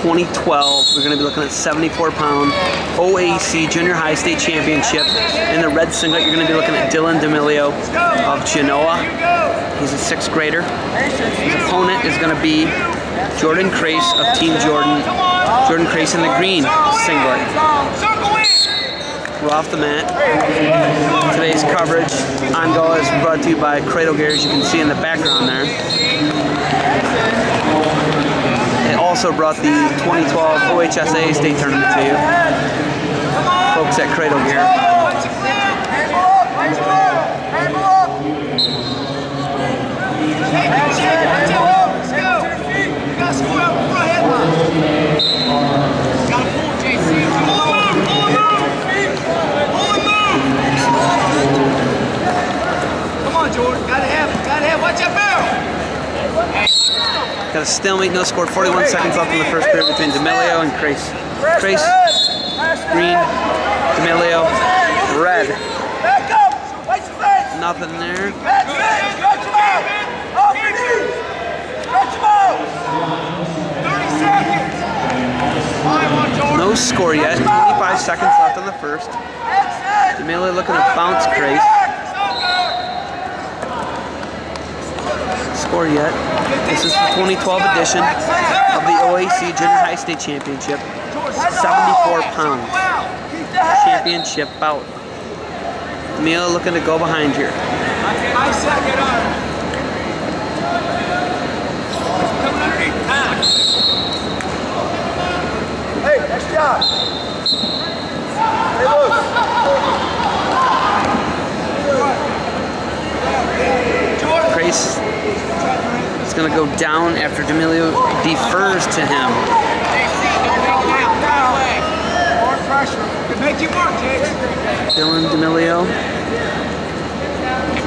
2012. We're going to be looking at 74 pound OAC Junior High State Championship. In the red singlet, you're going to be looking at Dylan D'Emilio of Genoa. He's a sixth grader. His opponent is going to be Jordan Crace of Team Jordan. Jordan Crace in the green singlet. We're off the mat. Today's coverage on goal is brought to you by Cradle Gear, as you can see in the background there. It also brought the 2012 OHSA State Tournament to you. Folks at Cradle Gear. Got a stalemate, no score, 41 seconds left in the first period between D'Emilio and Crace. Crace, green, D'Emilio, red. Nothing there. No score yet, 25 seconds left in the first. D'Emilio looking to bounce Crace. Score yet. This is the 2012 edition of the OAC Junior High State Championship. 74 pounds. Championship bout. D'Emilio looking to go behind here. Hey, nice job. Hey, look. Crace is going to go down after D'Emilio defers to him. Dylan D'Emilio,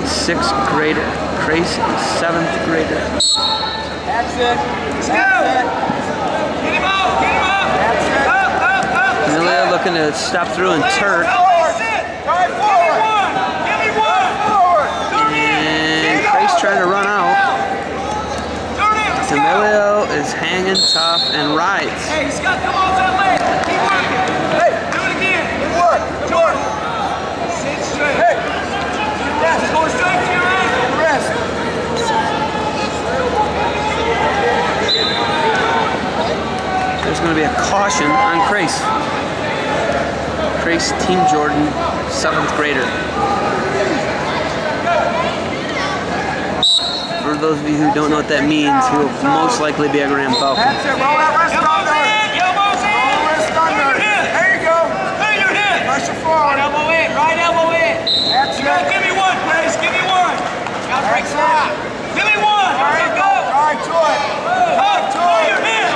sixth grader. Crace, seventh grader. That's it. Let's go. Get him up. Get him up. That's it. Up, up, up. D'Emilio looking to step through and turn. Drive forward. Give me one. And Crace trying to run out. D'Emilio is hanging tough and rides. Hey, Scott, come on that leg. Keep working. Hey, do it again. Good work. Jordan. Sit straight. Hey. Yes, go straight to your ankle. Rest. There's going to be a caution on Crace. Crace, Team Jordan, seventh grader. Those of you who don't know what that means, he will most likely be a Grand Falcon. That's it. Roll that wrist under. Elbows in. Roll wrist under. There you go. Clear your hip. Pressure forward. Right elbow in. Right elbow in. That's it. Give me one, please. Give me one. Gotta break slide. Give me one. There you go. All right, to it. Up. Clear your hip.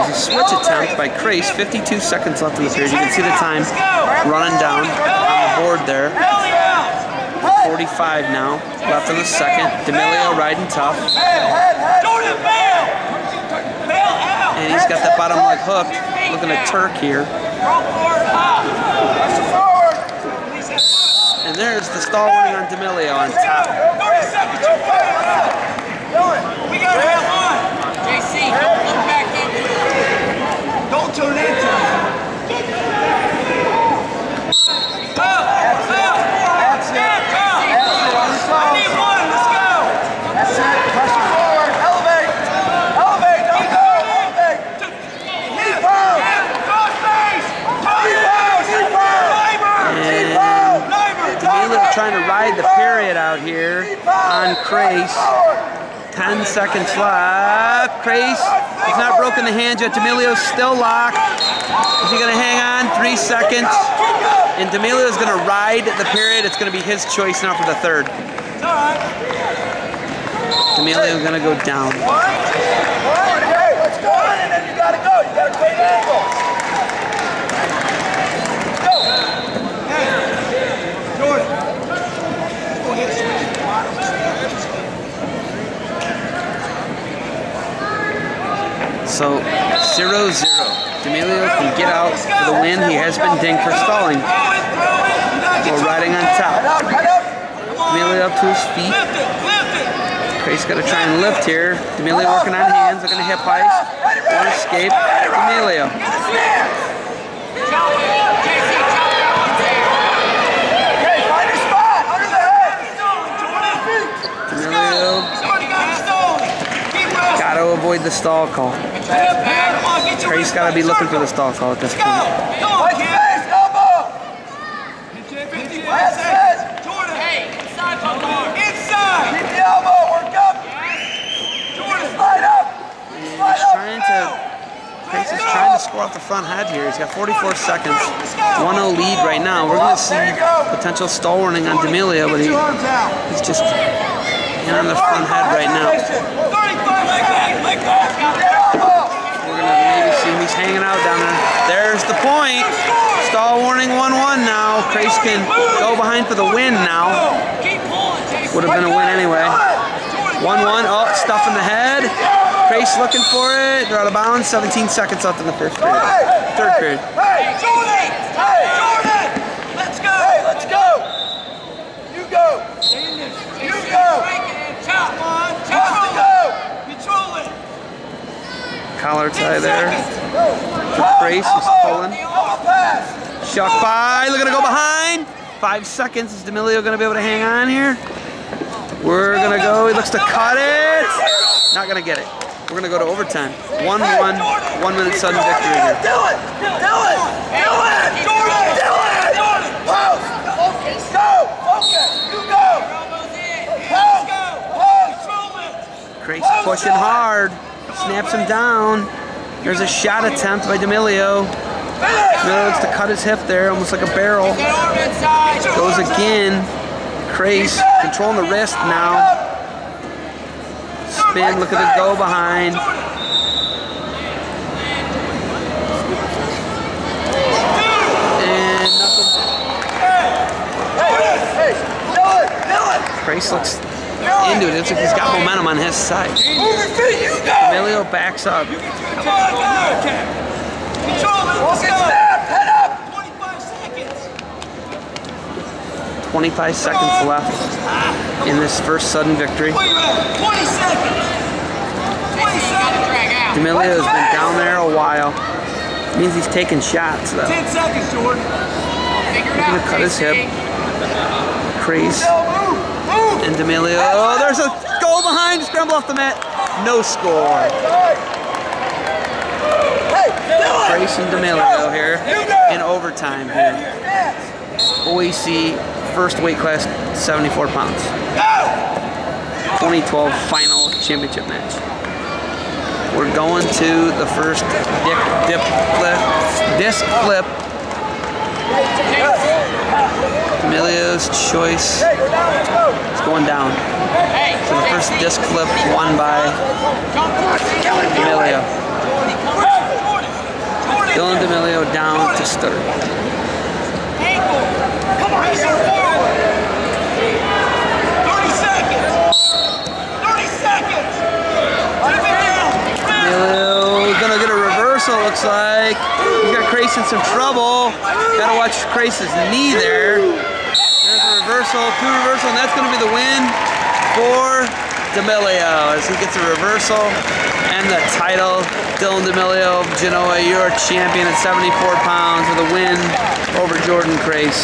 There's a switch attempt by Crace, 52 seconds left in the period. You can see the time running down on the board there. 45 now, left in the second. D'Emilio riding tough. And he's got that bottom leg hooked, looking at Turk here. And there's the stall warning on D'Emilio on top. 30 seconds. You. We gotta have one. JC, don't look back into it. Don't turn into it. Up, up. That's it. I need one. Let's go. That's it. Pressure forward. Elevate. Elevate. Don't go. Elevate. Keep out. Cross face. Keep out. Keep out. Labor. Keep out. Labor. D'Emilio trying to ride the period out here on Crace. 10 seconds left. Crace has not broken the hands yet. D'Emilio's still locked. Is he going to hang on? Three seconds. And D'Emilio's going to ride the period. It's going to be his choice now for the third. D'Emilio's going to go down. One, one, hey, let's go. One, and then you gotta go. You gotta create an angle. Let's go. Hey, Jordan. Go ahead, switch the bottom. So 0-0. D'Emilio can get out for the win. He has been dinged for stalling while riding on top. D'Emilio up to his feet. Crace's got to try and lift here. D'Emilio working on hands, looking to hip heist. One escape. D'Emilio. D'Emilio got to avoid the stall call. Crace's got to be looking for the stall call at this point. Fight the face, elbow. That's it. Keep the elbow. Work up. Slide up. Slide He's up. trying to. Crace's is trying to score off the front head here. He's got 44 seconds. 1-0 lead right now. We're going to see potential stall warning on D'Emilio, but he, Get your arms out. he's just in on the front head right now. We're gonna He's hanging out down there. There's the point. Stall warning 1-1 now. Crace can go behind for the win now. Would have been a win anyway. 1-1. Oh, stuff in the head. Crace looking for it. They're out of bounds. 17 seconds left in the first period. Third period. Hey, Jordan! Hey, Jordan! Let's go! Hey, let's go! You go! You go! Wants to go! Collar tie there. For Crace is pulling. Elbow pass! Shuck by. Looking to go behind. Five seconds. Is D'Emilio going to be able to hang on here? We're going to go. He looks to cut it. Not going to get it. We're going to go to overtime. 1-1. One minute sudden victory here. Do it! Do it! Do it! Jordan! Do it! Post! Go! Focus! You go! Post! Post! Crace pushing hard. Snaps him down. There's a shot attempt by D'Emilio. D'Emilio looks to cut his hip there, almost like a barrel. Goes again. Crace controlling the wrist now. Spin, look at the go behind. And nothing. Looks into it. Looks like he's got momentum on his side. Move your feet, you go! Emilio backs up. Focus, snap, head up! 25 seconds left in this first sudden victory. Emilio has been down there a while. Means he's taking shots though. 10 seconds, Jordan. Gonna cut his hip. Move! and D'Emilio. Oh, there's a goal behind. Scramble off the mat. No score. Hey, Dylan! D'Emilio here in overtime here. OAC first weight class, 74 pounds. 2012 final championship match. We're going to the first dip, dip flip, disc flip. Emilio's choice is going down. So the first disc flip won by Emilio. Dylan D'Emilio down to start. Come on, he's 30 seconds! 30 seconds! Let him down! Emilio gonna get a reversal, looks like. He's got Crace in some trouble. Gotta watch Crace's knee there. There's a reversal, two reversal, and that's gonna be the win for D'Emilio as he gets a reversal and the title. Dylan D'Emilio of Genoa, your champion at 74 pounds with a win over Jordan Crace.